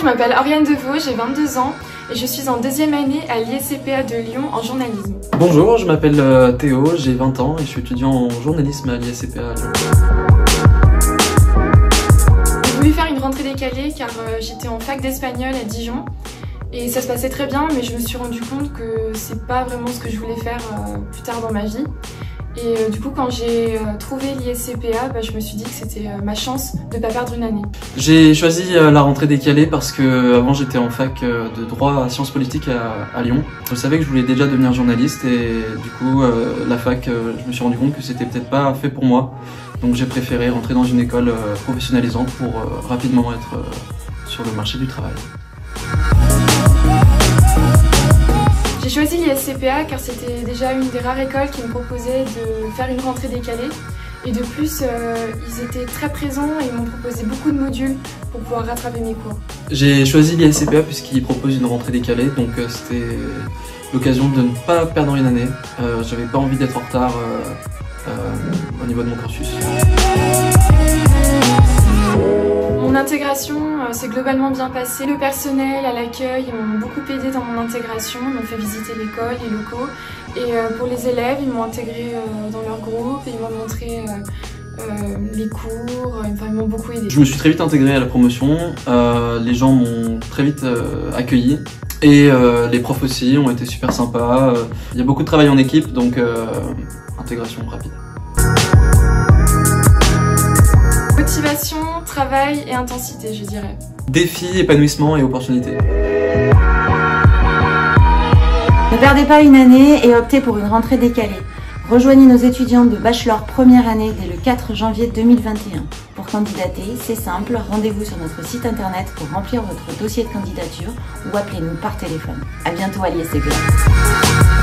je m'appelle Oriane Deveau, j'ai 22 ans et je suis en deuxième année à l'ISCPA de Lyon en journalisme. Bonjour, je m'appelle euh, Théo, j'ai 20 ans et je suis étudiant en journalisme à l'ISCPA à Lyon. J'ai voulu faire une rentrée décalée car euh, j'étais en fac d'espagnol à Dijon et ça se passait très bien mais je me suis rendu compte que c'est pas vraiment ce que je voulais faire euh, plus tard dans ma vie. Et euh, du coup, quand j'ai euh, trouvé l'ISCPA, bah, je me suis dit que c'était euh, ma chance de ne pas perdre une année. J'ai choisi la rentrée décalée parce que avant j'étais en fac de droit à sciences politiques à, à, Lyon. Je savais que je voulais déjà devenir journaliste et du coup la fac, je me suis rendu compte que c'était peut-être pas fait pour moi. Donc j'ai préféré rentrer dans une école professionnalisante pour rapidement être sur le marché du travail. J'ai choisi l'ISCPA car c'était déjà une des rares écoles qui me proposait de faire une rentrée décalée. Et de plus, euh, ils étaient très présents et m'ont proposé beaucoup de modules pour pouvoir rattraper mes cours. J'ai choisi l'ISCPA puisqu'il propose une rentrée décalée, donc euh, c'était l'occasion de ne pas perdre une année. Euh, J'avais pas envie d'être en retard au niveau de mon cursus. Mon intégration s'est globalement bien passée. Le personnel à l'accueil m'ont beaucoup aidé dans mon intégration, m'ont fait visiter l'école, les locaux. Et euh, pour les élèves, ils m'ont intégré euh, dans leur groupe ils m'ont montré euh, les cours, ils m'ont beaucoup aidé. Je me suis très vite intégrée à la promotion, les gens m'ont très vite accueilli. Et les profs aussi ont été super sympas. Il y a beaucoup de travail en équipe, donc intégration rapide. Motivation, travail et intensité, je dirais. Défi, épanouissement et opportunité. Ne perdez pas une année et optez pour une rentrée décalée. Rejoignez nos étudiants de bachelor première année dès le 4 janvier 2021. Pour candidater, c'est simple, rendez-vous sur notre site internet pour remplir votre dossier de candidature ou appelez-nous par téléphone. A bientôt à l'ISCPA.